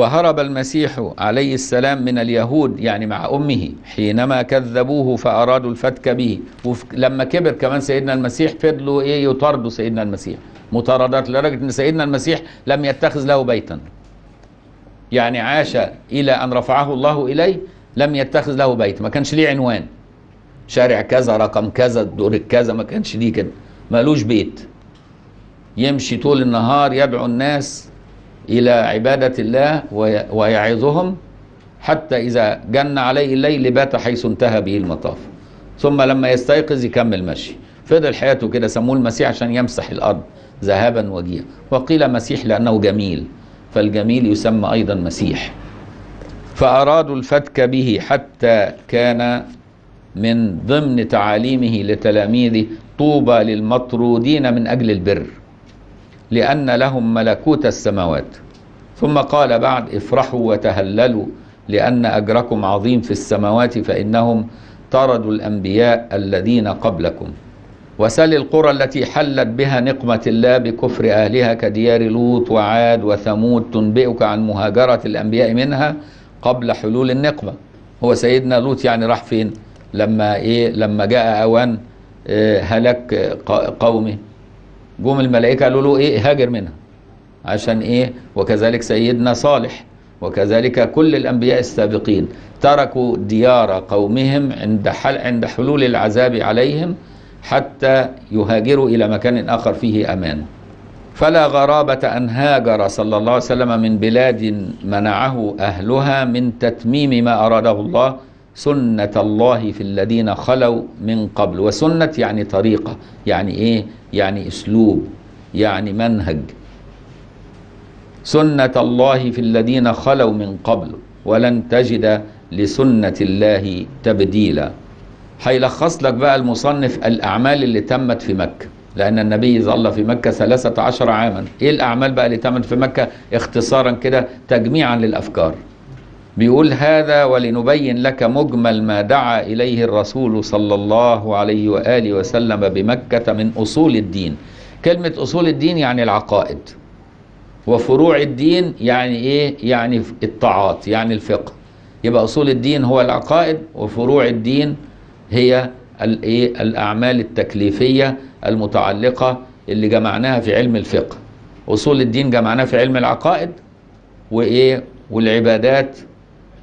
وهرب المسيح عليه السلام من اليهود يعني مع أمه حينما كذبوه فأرادوا الفتك به. ولما كبر كمان سيدنا المسيح فضلوا إيه؟ يطاردوا سيدنا المسيح. مطاردات لدرجة إن سيدنا المسيح لم يتخذ له بيتا. يعني عاش إلى أن رفعه الله إليه لم يتخذ له بيت. ما كانش ليه عنوان. شارع كذا رقم كذا دور كذا ما كانش ليه كده. مالوش بيت. يمشي طول النهار يدعو الناس. إلى عبادة الله وي- ويعظهم حتى إذا جن عليه الليل بات حيث انتهى به المطاف. ثم لما يستيقظ يكمل مشي فضل حياته كده سموه المسيح عشان يمسح الأرض ذهابا وجيا. وقيل مسيح لأنه جميل. فالجميل يسمى أيضا مسيح. فأرادوا الفتك به حتى كان من ضمن تعاليمه لتلاميذه طوبى للمطرودين من أجل البر. لأن لهم ملكوت السماوات. ثم قال بعد افرحوا وتهللوا لأن أجركم عظيم في السماوات فإنهم طردوا الأنبياء الذين قبلكم. وسل القرى التي حلت بها نقمة الله بكفر أهلها كديار لوط وعاد وثمود تنبئك عن مهاجرة الأنبياء منها قبل حلول النقمة. هو سيدنا لوط يعني راح فين؟ لما إيه؟ لما جاء أوان إيه هلك ق- قومه. جم الملائكة قالوا له إيه؟ هاجر منها. عشان إيه؟ وكذلك سيدنا صالح وكذلك كل الأنبياء السابقين تركوا ديار قومهم عند حل عند حلول العذاب عليهم حتى يهاجروا إلى مكان آخر فيه أمان. فلا غرابة أن هاجر صلى الله عليه وسلم من بلاد منعه أهلها من تتميم ما أراده الله سنة الله في الذين خلوا من قبل. وسنة يعني طريقة يعني إيه؟ يعني أسلوب يعني منهج. سنة الله في الذين خلوا من قبل ولن تجد لسنة الله تبديلا. هيلخص لك بقى المصنف الأعمال اللي تمت في مكة. لأن النبي ظل في مكة ثلاثة عشر عاما. إيه الأعمال بقى اللي تمت في مكة؟ اختصارا كده تجميعا للأفكار. بيقول هذا ولنبين لك مجمل ما دعا إليه الرسول صلى الله عليه وآله وسلم بمكة من أصول الدين. كلمة أصول الدين يعني العقائد. وفروع الدين يعني إيه؟ يعني الطاعات يعني الفقه. يبقى أصول الدين هو العقائد وفروع الدين هي الايه الأعمال التكليفية المتعلقة اللي جمعناها في علم الفقه. أصول الدين جمعناها في علم العقائد وإيه؟ والعبادات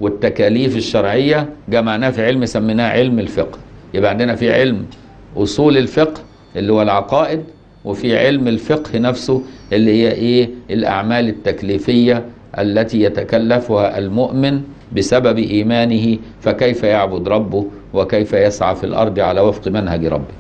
والتكاليف الشرعية جمعناها في علم سميناه علم الفقه. يبقى عندنا في علم أصول الفقه اللي هو العقائد وفي علم الفقه نفسه اللي هي إيه؟ الأعمال التكليفية التي يتكلفها المؤمن بسبب إيمانه فكيف يعبد ربه وكيف يسعى في الأرض على وفق منهج ربه.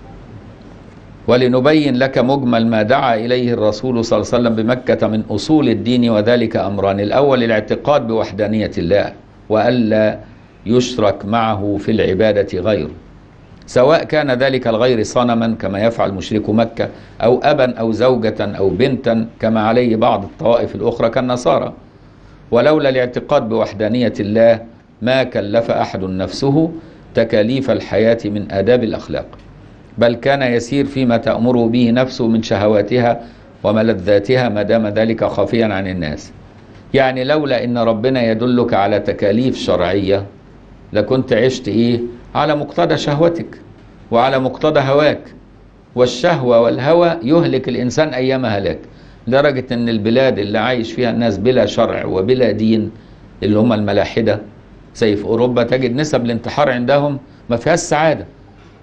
ولنبين لك مجمل ما دعا إليه الرسول صلى الله عليه وسلم بمكة من أصول الدين وذلك أمران. الأول الاعتقاد بوحدانية الله. وألا يشرك معه في العبادة غيره. سواء كان ذلك الغير صنما كما يفعل مشرك مكة أو أبا أو زوجة أو بنتا كما عليه بعض الطوائف الأخرى كالنصارى. ولولا الاعتقاد بوحدانية الله ما كلف أحد نفسه تكاليف الحياة من آداب الأخلاق. بل كان يسير فيما تأمره به نفسه من شهواتها وملذاتها ما دام ذلك خفيا عن الناس. يعني لولا إن ربنا يدلك على تكاليف شرعية لكنت عشت إيه؟ على مقتضى شهوتك وعلى مقتضى هواك. والشهوة والهوى يهلك الإنسان أيام هلاك لدرجة إن البلاد اللي عايش فيها الناس بلا شرع وبلا دين اللي هم الملاحدة زي في أوروبا تجد نسب الانتحار عندهم ما فيهاش سعادة.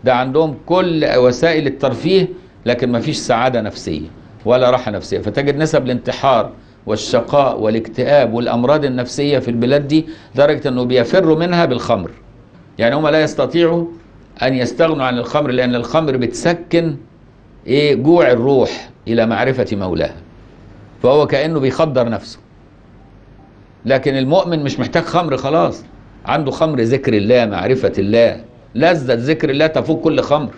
ده عندهم كل وسائل الترفيه لكن ما فيش سعادة نفسية ولا راحة نفسية. فتجد نسب الانتحار والشقاء والاكتئاب والأمراض النفسية في البلاد دي لدرجه أنه بيفروا منها بالخمر. يعني هم لا يستطيعوا أن يستغنوا عن الخمر لأن الخمر بتسكن إيه جوع الروح إلى معرفة مولاها. فهو كأنه بيخدر نفسه. لكن المؤمن مش محتاج خمر خلاص. عنده خمر ذكر الله معرفة الله. لذة ذكر الله تفوق كل خمر.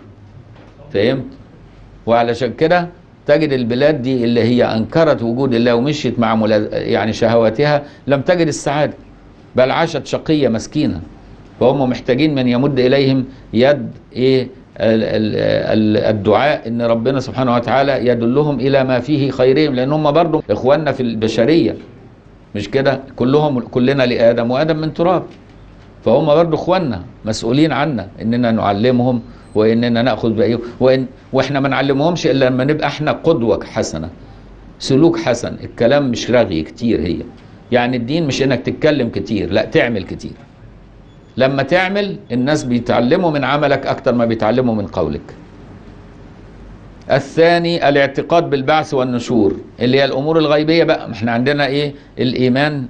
فهمت؟ وعلشان كده تجد البلاد دي اللي هي أنكرت وجود الله ومشيت مع ملا... يعني شهواتها لم تجد السعادة. بل عاشت شقية مسكينة. فهم محتاجين من يمد إليهم يد إيه ال- الدعاء إن ربنا سبحانه وتعالى يدلهم إلى ما فيه خيرهم. لأن هم برضه إخواننا في البشرية. مش كده؟ كلهم كلنا لآدم وآدم من تراب. فهم برضه إخواننا مسؤولين عنا إننا نعلمهم وإننا نأخذ بأيهم. وإن وإحنا ما نعلمهمش إلا لما نبقى إحنا قدوة حسنة. سلوك حسن. الكلام مش رغي كتير هي. يعني الدين مش إنك تتكلم كتير لا تعمل كتير. لما تعمل الناس بيتعلموا من عملك أكتر ما بيتعلموا من قولك. الثاني الاعتقاد بالبعث والنشور اللي هي الأمور الغيبية بقى. إحنا عندنا إيه؟ الإيمان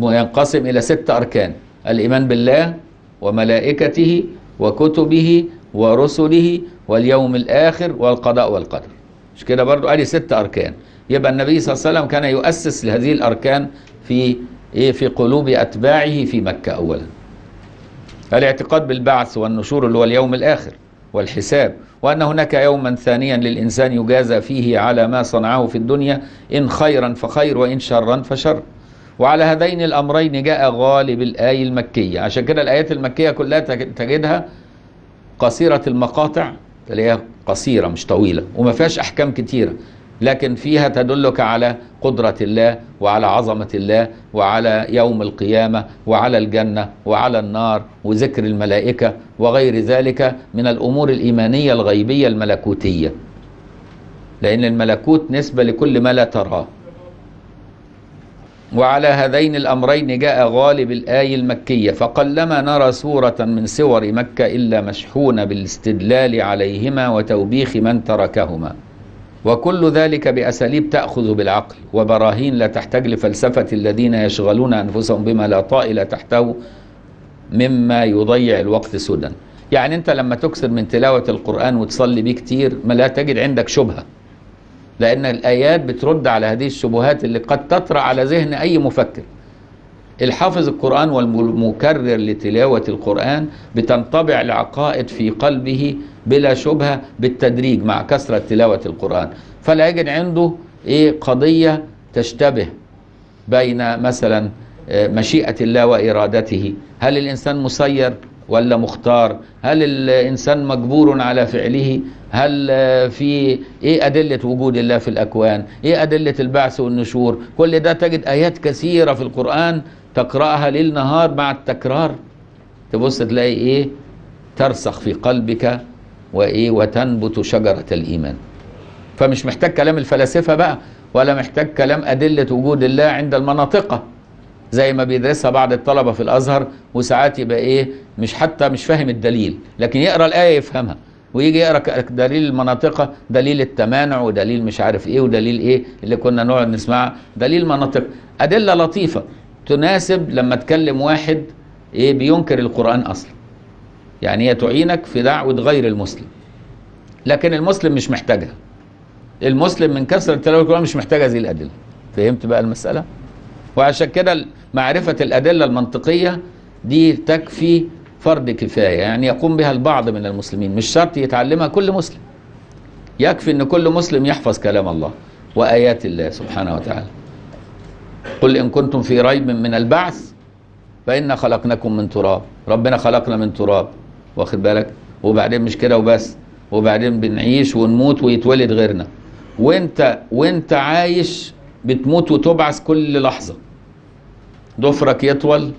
ينقسم إلى ست أركان. الإيمان بالله وملائكته وكتبه ورسله واليوم الآخر والقضاء والقدر. مش كده برضو؟ أدي ست أركان. يبقى النبي صلى الله عليه وسلم كان يؤسس لهذه الأركان في إيه؟ في قلوب أتباعه في مكة اولا. الاعتقاد بالبعث والنشور اللي هو اليوم الآخر والحساب وأن هناك يوما ثانيا للإنسان يجازى فيه على ما صنعه في الدنيا إن خيرا فخير وإن شرا فشر. وعلى هذين الأمرين جاء غالب الآية المكية. عشان كده الآيات المكية كلها تجدها قصيرة المقاطع اللي هي قصيرة مش طويلة وما فيهاش أحكام كتيرة لكن فيها تدلك على قدرة الله وعلى عظمة الله وعلى يوم القيامة وعلى الجنة وعلى النار وذكر الملائكة وغير ذلك من الأمور الإيمانية الغيبية الملكوتية. لأن الملكوت نسبة لكل ما لا تراه. وعلى هذين الأمرين جاء غالب الآية المكية فقلما نرى سورة من سور مكة إلا مشحونة بالاستدلال عليهما وتوبيخ من تركهما. وكل ذلك بأساليب تأخذ بالعقل وبراهين لا تحتاج لفلسفة الذين يشغلون أنفسهم بما لا طائل تحته مما يضيع الوقت سدى يعني أنت لما تكثر من تلاوة القرآن وتصلي بيه كتير ما لا تجد عندك شبهة. لأن الآيات بترد على هذه الشبهات اللي قد تطرأ على ذهن أي مفكر. الحافظ القرآن والمكرر لتلاوة القرآن بتنطبع العقائد في قلبه بلا شبهة بالتدريج مع كثرة تلاوة القرآن. فلا يجد عنده إيه قضية تشتبه بين مثلا مشيئة الله وإرادته. هل الإنسان مسير ولا مختار؟ هل الإنسان مجبور على فعله؟ هل في إيه أدلة وجود الله في الأكوان؟ إيه أدلة البعث والنشور؟ كل ده تجد آيات كثيرة في القرآن تقرأها ليل نهار مع التكرار. تبص تلاقي إيه؟ ترسخ في قلبك وإيه؟ وتنبت شجرة الإيمان. فمش محتاج كلام الفلاسفة بقى ولا محتاج كلام أدلة وجود الله عند المناطقة زي ما بيدرسها بعض الطلبة في الأزهر وساعات يبقى إيه مش حتى مش فاهم الدليل لكن يقرأ الآية يفهمها ويجي يقرأ دليل المناطقة دليل التمانع ودليل مش عارف إيه ودليل إيه اللي كنا نقعد نسمعها دليل مناطق. أدلة لطيفة تناسب لما تكلم واحد إيه بينكر القرآن أصلا. يعني هي تعينك في دعوة غير المسلم. لكن المسلم مش محتاجها. المسلم من كثرة تلاوة القرآن مش محتاج هذه الأدلة. فهمت بقى المسألة؟ وعشان كده معرفة الأدلة المنطقية دي تكفي فرض كفاية يعني يقوم بها البعض من المسلمين مش شرط يتعلمها كل مسلم. يكفي أن كل مسلم يحفظ كلام الله وآيات الله سبحانه وتعالى. قل إن كنتم في ريب من البعث فإنا خلقناكم من تراب ربنا خلقنا من تراب واخد بالك؟ وبعدين مش كده وبس وبعدين بنعيش ونموت ويتولد غيرنا. وانت وإنت عايش بتموت وتبعث كل لحظة. ضفرك يطول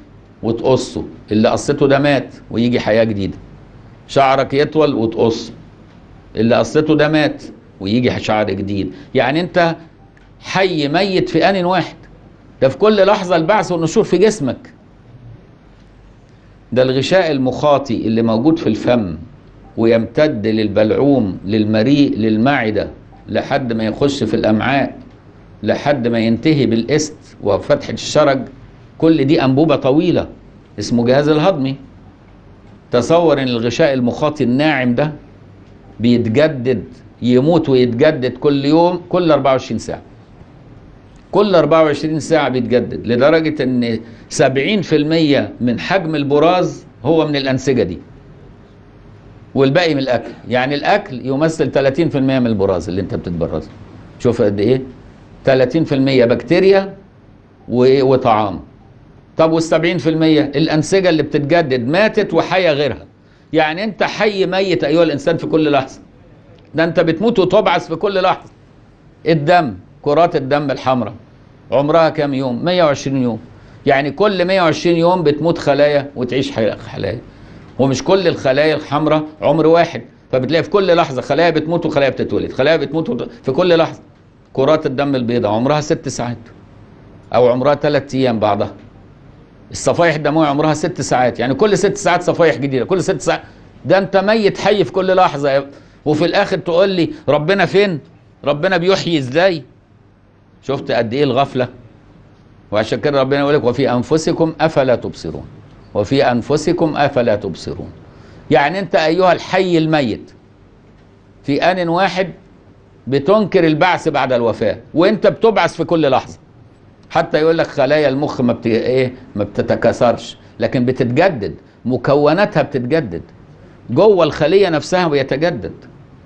وتقصه. اللي قصته ده مات ويجي حياة جديدة. شعرك يطول وتقصه. اللي قصته ده مات ويجي شعر جديد. يعني انت حي ميت في آن واحد. ده في كل لحظة البعث والنشور في جسمك. ده الغشاء المخاطي اللي موجود في الفم ويمتد للبلعوم للمريء للمعدة لحد ما يخش في الأمعاء لحد ما ينتهي بالإست وفتحة الشرج. كل دي أنبوبة طويلة. اسمه جهاز الهضمي. تصور إن الغشاء المخاطي الناعم ده بيتجدد يموت ويتجدد كل يوم كل 24 ساعة. كل 24 ساعة بيتجدد لدرجة إن 70% من حجم البراز هو من الأنسجة دي. والباقي من الأكل. يعني الأكل يمثل 30% من البراز اللي أنت بتتبرزه. شوف قد إيه؟ 30% بكتيريا وطعام. طب وال 70% الأنسجة اللي بتتجدد ماتت وحية غيرها. يعني أنت حي ميت أيها الإنسان في كل لحظة. ده أنت بتموت وتبعث في كل لحظة. الدم كرات الدم الحمراء عمرها كام يوم؟ 120 يوم. يعني كل 120 يوم بتموت خلايا وتعيش خلايا. ومش كل الخلايا الحمراء عمر واحد. فبتلاقي في كل لحظة خلايا بتموت وخلايا بتتولد. خلايا بتموت وت- في كل لحظة. كرات الدم البيضاء عمرها ست ساعات. أو عمرها ثلاث أيام بعضها الصفائح الدمويه عمرها ست ساعات. يعني كل ست ساعات صفائح جديدة. كل ست ساعات. ده انت ميت حي في كل لحظة. وفي الآخر تقول لي ربنا فين؟ ربنا بيحيي إزاي؟ شفت قد إيه الغفلة؟ وعشان كده ربنا يقول لك وفي أنفسكم أفلا تبصرون. وفي أنفسكم أفلا تبصرون. يعني انت أيها الحي الميت في آن واحد بتنكر البعث بعد الوفاة. وانت بتبعث في كل لحظة. حتى يقول لك خلايا المخ ما بت... إيه ما بتتكاثرش. لكن بتتجدد مكوناتها بتتجدد. جوه الخلية نفسها بيتجدد.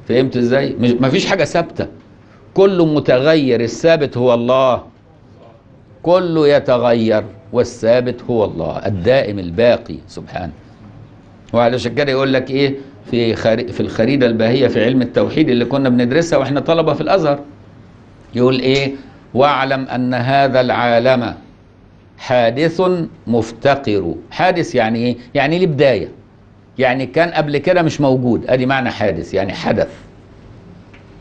فهمت إزاي؟ ما فيش حاجة ثابتة. كله متغير الثابت هو الله. كله يتغير والثابت هو الله الدائم الباقي. سبحانه وعلشان كده يقول لك إيه؟ في. في الخريدة الباهية في علم التوحيد اللي كنا بندرسها وإحنا طلبة في الأزهر. يقول إيه؟ واعلم أن هذا العالم حادث مفتقر. حادث يعني إيه؟ يعني ليه بدايه يعني كان قبل كده مش موجود. أدي معنى حادث يعني حدث.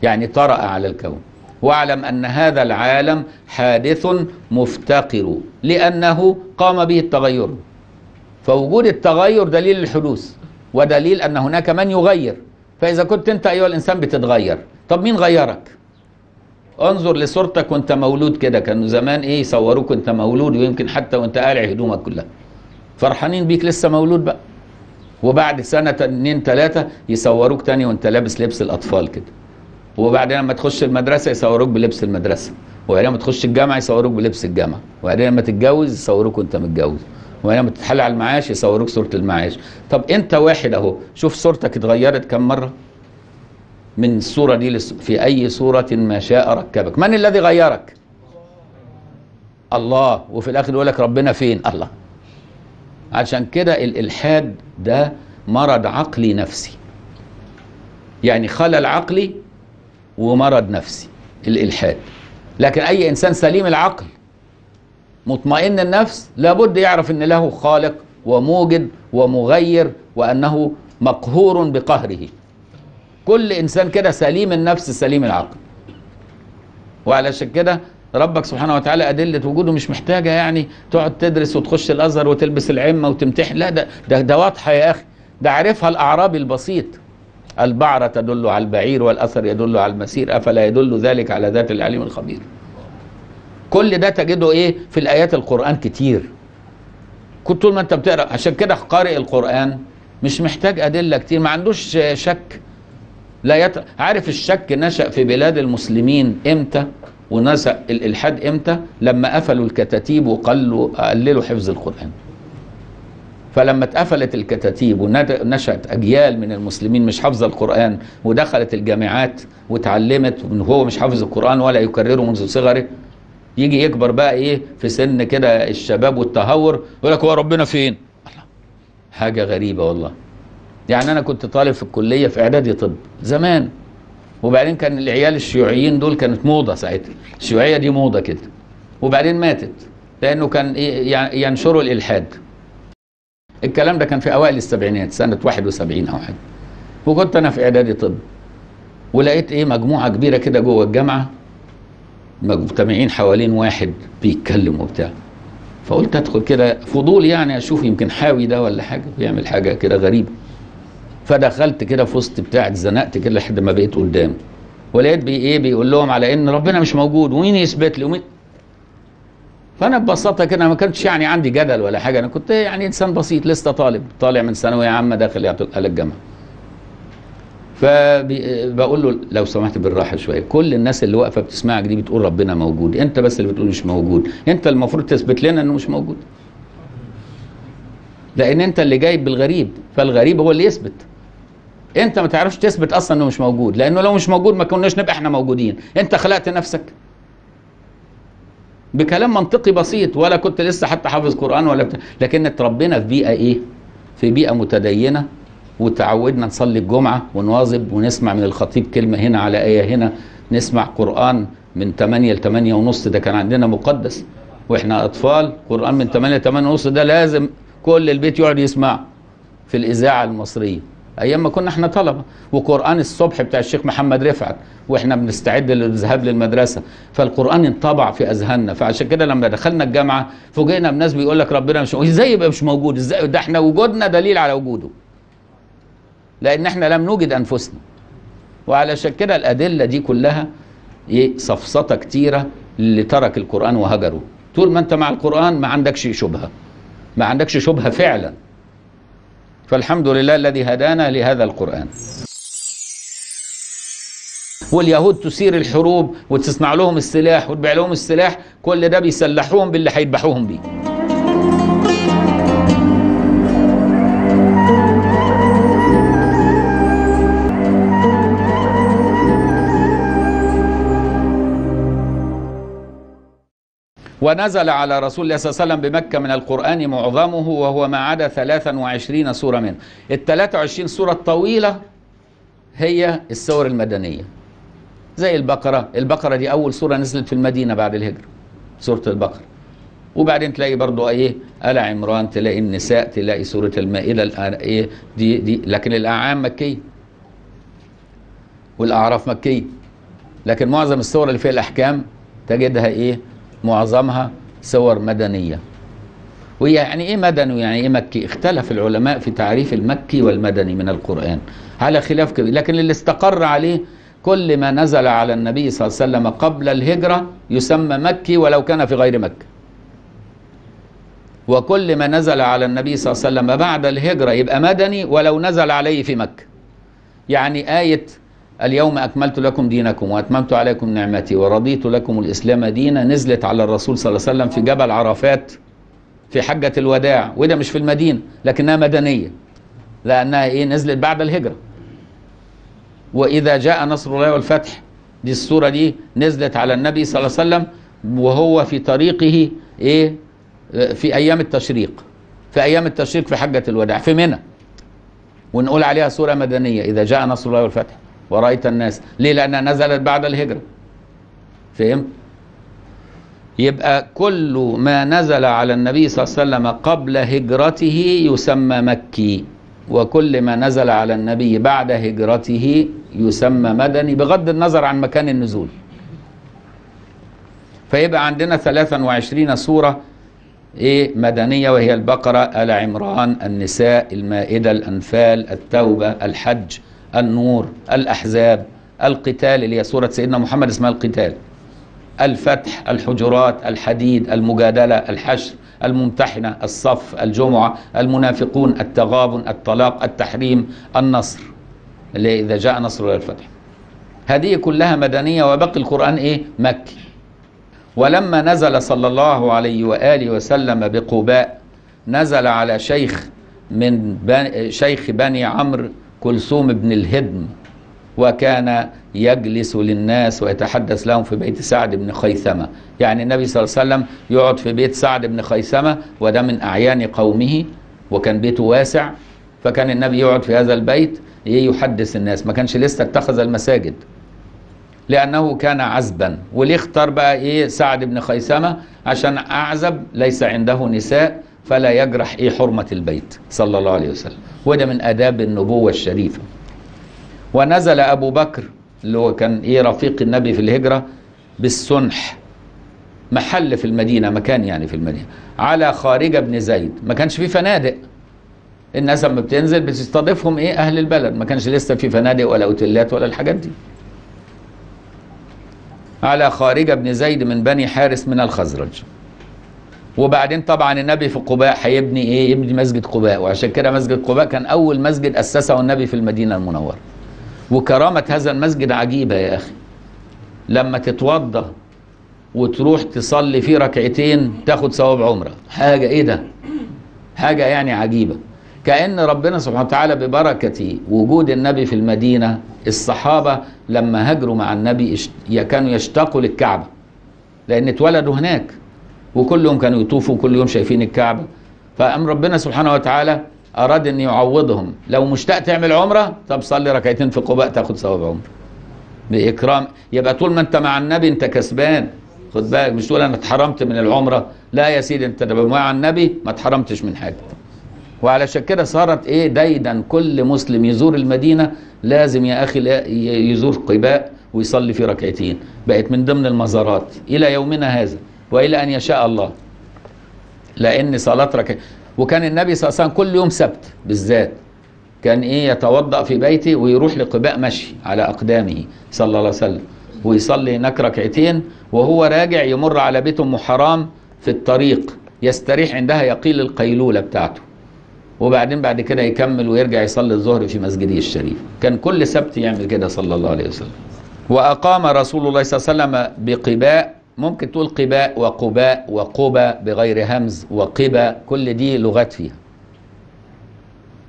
يعني طرأ على الكون. واعلم أن هذا العالم حادث مفتقر. لأنه قام به التغير. فوجود التغير دليل الحدوث ودليل أن هناك من يغير. فإذا كنت أنت أيها الإنسان بتتغير. طب مين غيرك؟ انظر لصورتك وانت مولود كده. كانوا زمان إيه يصوروك وانت مولود ويمكن حتى وانت قالع هدومك كلها. فرحانين بيك لسه مولود بقى. وبعد سنة اتنين تلاتة يصوروك تاني وانت لابس لبس الأطفال كده. وبعدين لما تخش المدرسة يصوروك بلبس المدرسة. وبعدين لما تخش الجامعة يصوروك بلبس الجامعة. وبعدين لما تتجوز يصوروك وانت متجوز. وبعدين لما تتحل على المعاش يصوروك صورة المعاش. طب انت واحد اهو شوف صورتك اتغيرت كم مرة؟ من الصورة دي في أي صورة ما شاء ركبك. من الذي غيرك؟ الله. وفي الآخر يقول لك ربنا فين؟ الله. عشان كده الإلحاد ده مرض عقلي نفسي. يعني خلل عقلي ومرض نفسي الإلحاد لكن أي إنسان سليم العقل مطمئن النفس لابد يعرف أن له خالق وموجد ومغير وأنه مقهور بقهره. كل إنسان كده سليم النفس سليم العقل. وعلشان كده ربك سبحانه وتعالى أدلة وجوده مش محتاجة يعني تقعد تدرس وتخش الأزهر وتلبس العمة وتمتحن. لا ده ده, ده واضحة يا أخي. ده عارفها الأعرابي البسيط. البعرة تدل على البعير والأثر يدل على المسير. أفلا يدل ذلك على ذات العليم الخبير؟ كل ده تجده إيه؟ في الآيات القرآن كتير. كنت طول ما أنت بتقرأ عشان كده قارئ القرآن مش محتاج أدلة كتير. ما عندوش شك لا يت... عارف الشك نشأ في بلاد المسلمين إمتى؟ ونشأ الإلحاد إمتى؟ لما قفلوا الكتاتيب وقلوا قللوا حفظ القرآن. فلما اتقفلت الكتاتيب ونشأت أجيال من المسلمين مش حافظة القرآن ودخلت الجامعات وتعلمت وإن هو مش حافظ القرآن ولا يكرره منذ صغره يجي يكبر بقى إيه؟ في سن كده الشباب والتهور يقول لك هو ربنا فين؟ حاجة غريبة والله. يعني أنا كنت طالب في الكلية في إعدادي طب زمان. وبعدين كان العيال الشيوعيين دول كانت موضة ساعتها. الشيوعية دي موضة كده. وبعدين ماتت. لأنه كان ينشروا الإلحاد. الكلام ده كان في أوائل السبعينات سنة 71 أو حاجة. وكنت أنا في إعدادي طب. ولقيت إيه مجموعة كبيرة كده جوه الجامعة. مجتمعين حوالين واحد بيتكلم وبتاع. فقلت أدخل كده فضول يعني أشوف يمكن حاوي ده ولا حاجة. بيعمل حاجة كده غريبة. فدخلت كده في وسط بتاع اتزنقت كده لحد ما بقيت قدام. ولقيت بي إيه بيقول لهم على إن ربنا مش موجود ومين يثبت لي؟ ومين؟ فأنا ببساطة كده ما كنتش يعني عندي جدل ولا حاجة. أنا كنت يعني إنسان بسيط لسه طالب طالع من ثانوية عامة داخل على الجامعة. فبقول له لو سمحت بالراحة شوية كل الناس اللي واقفة بتسمعك دي بتقول ربنا موجود. أنت بس اللي بتقول مش موجود. أنت المفروض تثبت لنا إنه مش موجود. لأن أنت اللي جايب بالغريب. فالغريب هو اللي يثبت. انت ما تعرفش تثبت أصلا إنه مش موجود لأنه لو مش موجود ما كناش نبقى إحنا موجودين. انت خلقت نفسك. بكلام منطقي بسيط ولا كنت لسه حتى حافظ قرآن ولا بتاع. لكن اتربينا في بيئة إيه؟ في بيئة متدينة وتعودنا نصلي الجمعة ونواظب ونسمع من الخطيب كلمة هنا على آية هنا. نسمع قرآن من 8 ل 8 ونص ده كان عندنا مقدس. وإحنا أطفال قرآن من 8 ل 8 ونص ده لازم كل البيت يقعد يسمع في الإذاعة المصرية. أيام ما كنا إحنا طلبة. وقرآن الصبح بتاع الشيخ محمد رفعت وإحنا بنستعد للذهاب للمدرسة. فالقرآن انطبع في أذهاننا. فعشان كده لما دخلنا الجامعة فوجئنا بناس بيقول لك ربنا مش إزاي يبقى مش موجود؟ إزاي؟ ده إحنا وجودنا دليل على وجوده. لأن إحنا لم نوجد أنفسنا. وعلشان كده الأدلة دي كلها إيه؟ سفسطه كتيرة اللي ترك القرآن وهجره. طول ما أنت مع القرآن ما عندكش شبهة. ما عندكش شبهة فعلا. فالحمد لله الذي هدانا لهذا القرآن. واليهود تثير الحروب وتصنع لهم السلاح وتبيع لهم السلاح كل ده بيسلحوهم باللي هيذبحوهم بيه. ونزل على رسول الله صلى الله عليه وسلم بمكة من القرآن معظمه وهو ما عدا 23 سورة منه. ال 23 سورة الطويلة هي السور المدنية. زي البقرة. البقرة دي أول سورة نزلت في المدينة بعد الهجرة سورة البقرة. وبعدين تلاقي برضو إيه؟ آل عمران تلاقي النساء تلاقي سورة المائدة إيه؟ دي دي. لكن الأعام مكية. والأعراف مكية. لكن معظم السور اللي فيها الأحكام تجدها إيه؟ معظمها سور مدنية. ويعني إيه مدني؟ يعني إيه مكي؟ اختلف العلماء في تعريف المكي والمدني من القرآن. على خلاف كبير. لكن اللي استقر عليه كل ما نزل على النبي صلى الله عليه وسلم قبل الهجرة يسمى مكي ولو كان في غير مكة. وكل ما نزل على النبي صلى الله عليه وسلم بعد الهجرة يبقى مدني ولو نزل عليه في مكة. يعني آية اليوم أكملت لكم دينكم وأتممت عليكم نعمتي ورضيت لكم الإسلام دينا نزلت على الرسول صلى الله عليه وسلم في جبل عرفات في حجة الوداع وده مش في المدينة لكنها مدنية لأنها إيه نزلت بعد الهجرة. وإذا جاء نصر الله والفتح دي السورة دي نزلت على النبي صلى الله عليه وسلم وهو في طريقه إيه في أيام التشريق في أيام التشريق في حجة الوداع في منى. ونقول عليها سورة مدنية إذا جاء نصر الله والفتح. ورأيت الناس. ليه؟ لأنها نزلت بعد الهجرة. فهم؟ يبقى كل ما نزل على النبي صلى الله عليه وسلم قبل هجرته يسمى مكي وكل ما نزل على النبي بعد هجرته يسمى مدني بغض النظر عن مكان النزول. فيبقى عندنا 23 سورة إيه؟ مدنية وهي البقرة آل عمران النساء المائدة الأنفال التوبة الحج. النور الأحزاب القتال اللي هي سورة سيدنا محمد اسمها القتال. الفتح الحجرات الحديد المجادلة الحشر الممتحنة الصف الجمعة المنافقون التغابن الطلاق التحريم النصر اللي إذا جاء نصر الفتح. هذه كلها مدنية وبقي القرآن إيه؟ مكي. ولما نزل صلى الله عليه وآله وسلم بقباء نزل على شيخ من بني شيخ بني عمرو كلثوم بن الهدم وكان يجلس للناس ويتحدث لهم في بيت سعد بن خيثمة. يعني النبي صلى الله عليه وسلم يقعد في بيت سعد بن خيثمة وده من أعيان قومه وكان بيته واسع. فكان النبي يقعد في هذا البيت يحدث الناس. ما كانش لسه اتخذ المساجد. لأنه كان عزبا. وليه اختار بقى إيه سعد بن خيثمة؟ عشان أعزب ليس عنده نساء. فلا يجرح إيه حرمة البيت صلى الله عليه وسلم. وده من آداب النبوة الشريفة. ونزل أبو بكر اللي هو كان إيه رفيق النبي في الهجرة بالسنح محل في المدينة مكان يعني في المدينة. على خارجة بن زيد. ما كانش في فنادق. الناس لما بتنزل بتستضيفهم إيه؟ أهل البلد. ما كانش لسه في فنادق ولا أوتيلات ولا الحاجات دي. على خارجة بن زيد من بني حارس من الخزرج. وبعدين طبعا النبي في قباء هيبني إيه؟ يبني مسجد قباء. وعشان كده مسجد قباء كان أول مسجد أسسه النبي في المدينة المنورة. وكرامة هذا المسجد عجيبة يا أخي. لما تتوضا وتروح تصلي فيه ركعتين تاخد ثواب عمرة. حاجة إيه ده؟ حاجة يعني عجيبة. كأن ربنا سبحانه وتعالى ببركة وجود النبي في المدينة الصحابة لما هاجروا مع النبي كانوا يشتاقوا للكعبة. لأن اتولدوا هناك. وكل يوم كانوا يطوفوا وكل يوم شايفين الكعبة. فأم ربنا سبحانه وتعالى أراد أن يعوضهم. لو مشتاق تعمل عمرة طب صلي ركعتين في قباء تاخد ثواب عمرة. بإكرام. يبقى طول ما أنت مع النبي أنت كسبان. خد بالك مش تقول أنا اتحرمت من العمرة. لا يا سيدي لما مع النبي ما اتحرمتش من حاجة. وعلشان كده صارت إيه؟ دايدا كل مسلم يزور المدينة لازم يا أخي يزور قباء ويصلي في ركعتين. بقت من ضمن المزارات. إلى يومنا هذا. وإلى أن يشاء الله. لأن صلاه ركعتين وكان النبي صلى الله عليه وسلم كل يوم سبت بالذات. كان إيه يتوضأ في بيته ويروح لقباء مشي على أقدامه صلى الله عليه وسلم. ويصلي هناك ركعتين وهو راجع يمر على بيت أم حرام في الطريق. يستريح عندها يقيل القيلولة بتاعته. وبعدين بعد كده يكمل ويرجع يصلي الظهر في مسجده الشريف. كان كل سبت يعمل كده صلى الله عليه وسلم. وأقام رسول الله صلى الله عليه وسلم بقباء ممكن تقول قباء وقباء وقبى بغير همز وقبى كل دي لغات فيها.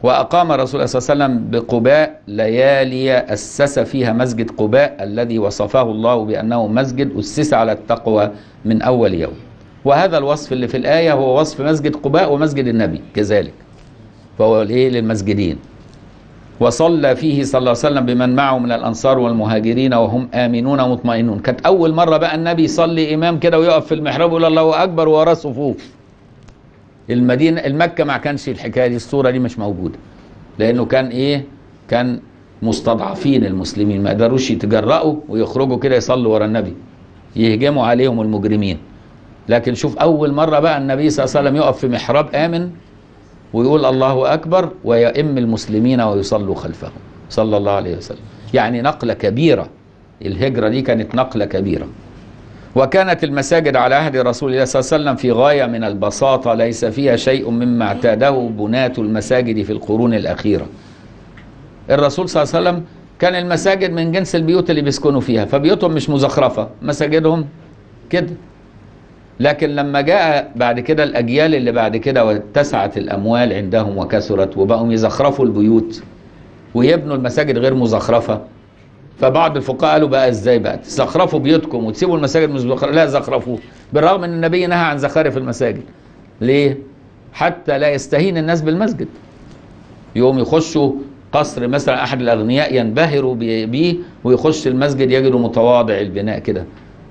وأقام رسول الله صلى الله عليه وسلم بقباء ليالي أسس فيها مسجد قباء الذي وصفه الله بأنه مسجد أسس على التقوى من أول يوم. وهذا الوصف اللي في الآية هو وصف مسجد قباء ومسجد النبي كذلك. فهو الايه للمسجدين؟ وصلى فيه صلى الله عليه وسلم بمن معه من الأنصار والمهاجرين وهم آمنون مطمئنون. كانت أول مرة بقى النبي يصلي إمام كده ويقف في المحراب ويقول الله أكبر وراه صفوف. المدينة المكة ما كانش الحكاية دي الصورة دي مش موجودة. لأنه كان إيه؟ كان مستضعفين المسلمين ما قدروش يتجرأوا ويخرجوا كده يصلوا ورا النبي يهجموا عليهم المجرمين. لكن شوف أول مرة بقى النبي صلى الله عليه وسلم يقف في محراب آمن ويقول الله أكبر ويئم المسلمين ويصلوا خلفه صلى الله عليه وسلم. يعني نقلة كبيرة. الهجرة دي كانت نقلة كبيرة. وكانت المساجد على عهد رسول الله صلى الله عليه وسلم في غاية من البساطة ليس فيها شيء مما اعتاده بناة المساجد في القرون الأخيرة. الرسول صلى الله عليه وسلم كان المساجد من جنس البيوت اللي بيسكنوا فيها فبيوتهم مش مزخرفة مساجدهم كده. لكن لما جاء بعد كده الأجيال اللي بعد كده واتسعت الأموال عندهم وكثرت وبقوا يزخرفوا البيوت ويبنوا المساجد غير مزخرفة فبعض الفقهاء قالوا بقى إزاي بقى؟ تزخرفوا بيوتكم وتسيبوا المساجد مزخرفة لا زخرفوه بالرغم إن النبي نهى عن زخارف المساجد. ليه؟ حتى لا يستهين الناس بالمسجد. يوم يخشوا قصر مثلا أحد الأغنياء ينبهروا بي- بيه ويخش المسجد يجدوا متواضع البناء كده.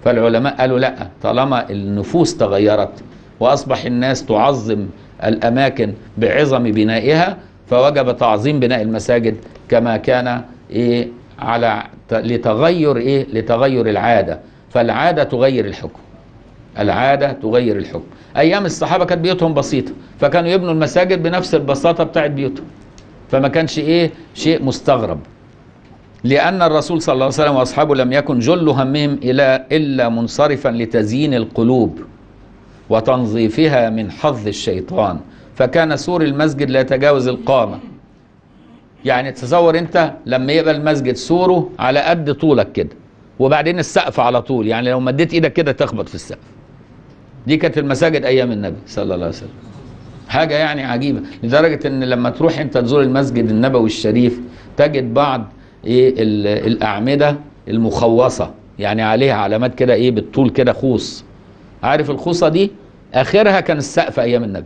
فالعلماء قالوا لا طالما النفوس تغيرت وأصبح الناس تعظم الأماكن بعظم بنائها فوجب تعظيم بناء المساجد كما كان إيه على لتغير إيه لتغير العادة. فالعادة تغير الحكم. العادة تغير الحكم. أيام الصحابة كانت بيوتهم بسيطة فكانوا يبنوا المساجد بنفس البساطة بتاعت بيوتهم. فما كانش إيه شيء مستغرب. لأن الرسول صلى الله عليه وسلم وأصحابه لم يكن جل همهم إلا إلا منصرفا لتزيين القلوب وتنظيفها من حظ الشيطان. فكان سور المسجد لا يتجاوز القامة. يعني تصور أنت لما يبقى المسجد سوره على قد طولك كده وبعدين السقف على طول. يعني لو مديت إيدك كده تخبط في السقف. دي كانت المساجد أيام النبي صلى الله عليه وسلم. حاجة يعني عجيبة لدرجة إن لما تروح أنت تزور المسجد النبوي الشريف تجد بعض إيه ال- الأعمدة المخوصة. يعني عليها علامات كده إيه بالطول كده خوص. عارف الخوصة دي؟ آخرها كان السقف أيام النبي.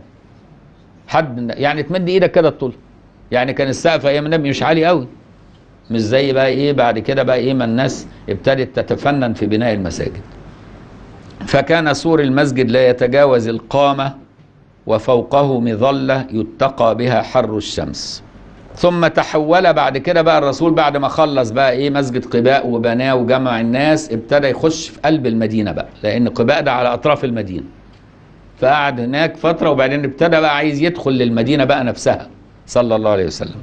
حد يعني تمد إيدك كده الطول. يعني كان السقف أيام النبي مش عالي قوي. مش زي بقى إيه بعد كده بقى إيه ما الناس ابتدت تتفنن في بناء المساجد. فكان سور المسجد لا يتجاوز القامة وفوقه مظلة يتقى بها حر الشمس. ثم تحول بعد كده بقى الرسول بعد ما خلص بقى إيه مسجد قباء وبناه وجمع الناس ابتدى يخش في قلب المدينة بقى لأن قباء ده على أطراف المدينة. فقعد هناك فترة وبعدين ابتدى بقى عايز يدخل للمدينة بقى نفسها صلى الله عليه وسلم.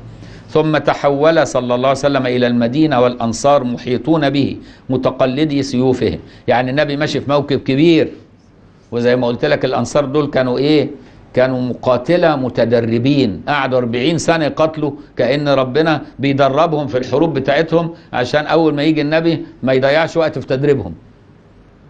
ثم تحول صلى الله عليه وسلم إلى المدينة والأنصار محيطون به متقلدي سيوفهم. يعني النبي ماشي في موكب كبير وزي ما قلت لك الأنصار دول كانوا إيه؟ كانوا مقاتلة متدربين. قعدوا 40 سنة يقاتلوا كأن ربنا بيدربهم في الحروب بتاعتهم عشان أول ما يجي النبي ما يضيعش وقت في تدريبهم.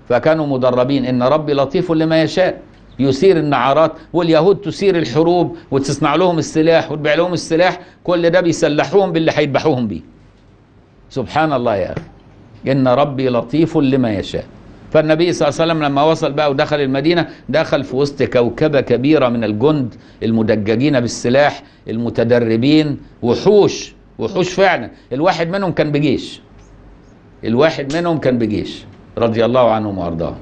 فكانوا مدربين. إن ربي لطيف لما يشاء. يثير النعرات واليهود تثير الحروب وتصنع لهم السلاح وتبيع لهم السلاح. كل ده بيسلحوهم باللي هيذبحوهم بيه. سبحان الله يا أخي. إن ربي لطيف لما يشاء. فالنبي صلى الله عليه وسلم لما وصل بقى ودخل المدينة دخل في وسط كوكبة كبيرة من الجند المدججين بالسلاح المتدربين. وحوش وحوش فعلا. الواحد منهم كان بجيش. الواحد منهم كان بجيش رضي الله عنهم وأرضاهم.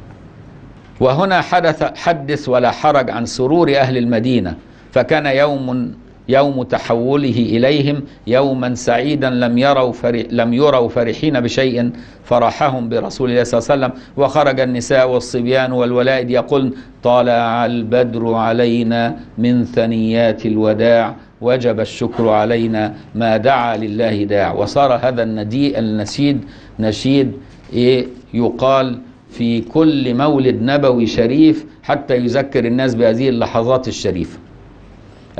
وهنا حدث حدث ولا حرج عن سرور أهل المدينة. فكان يوم يوم تحوله إليهم يوما سعيدا لم يروا فرح لم يروا فرحين بشيء فرحهم برسول الله صلى الله عليه وسلم. وخرج النساء والصبيان والولائد يقولن طلع البدر علينا من ثنيات الوداع وجب الشكر علينا ما دعا لله داع. وصار هذا الندي النشيد نشيد إيه يقال في كل مولد نبوي شريف حتى يذكر الناس بهذه اللحظات الشريفة.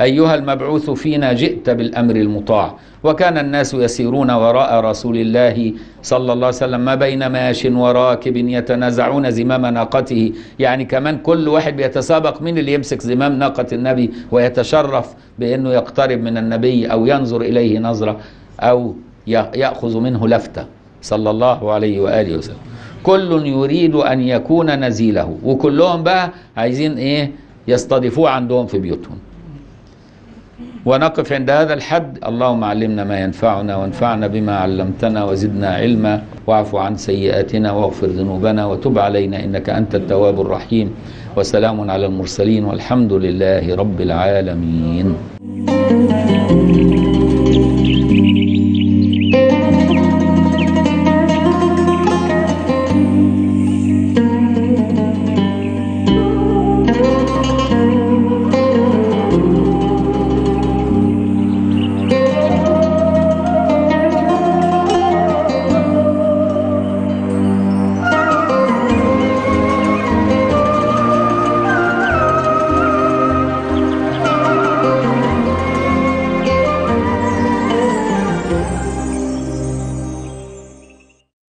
أيها المبعوث فينا جئت بالأمر المطاع. وكان الناس يسيرون وراء رسول الله صلى الله عليه وسلم ما بين ماش وراكب يتنازعون زمام ناقته. يعني كمان كل واحد بيتسابق مين اللي يمسك زمام ناقة النبي ويتشرف بأنه يقترب من النبي أو ينظر إليه نظرة أو يأخذ منه لفتة. صلى الله عليه وآله وسلم. كل يريد أن يكون نزيله. وكلهم بقى عايزين إيه؟ يستضيفوه عندهم في بيوتهم. ونقف عند هذا الحد. اللهم علمنا ما ينفعنا وانفعنا بما علمتنا وزدنا علما. واعف عن سيئاتنا واغفر ذنوبنا وتب علينا إنك أنت التواب الرحيم. وسلام على المرسلين والحمد لله رب العالمين.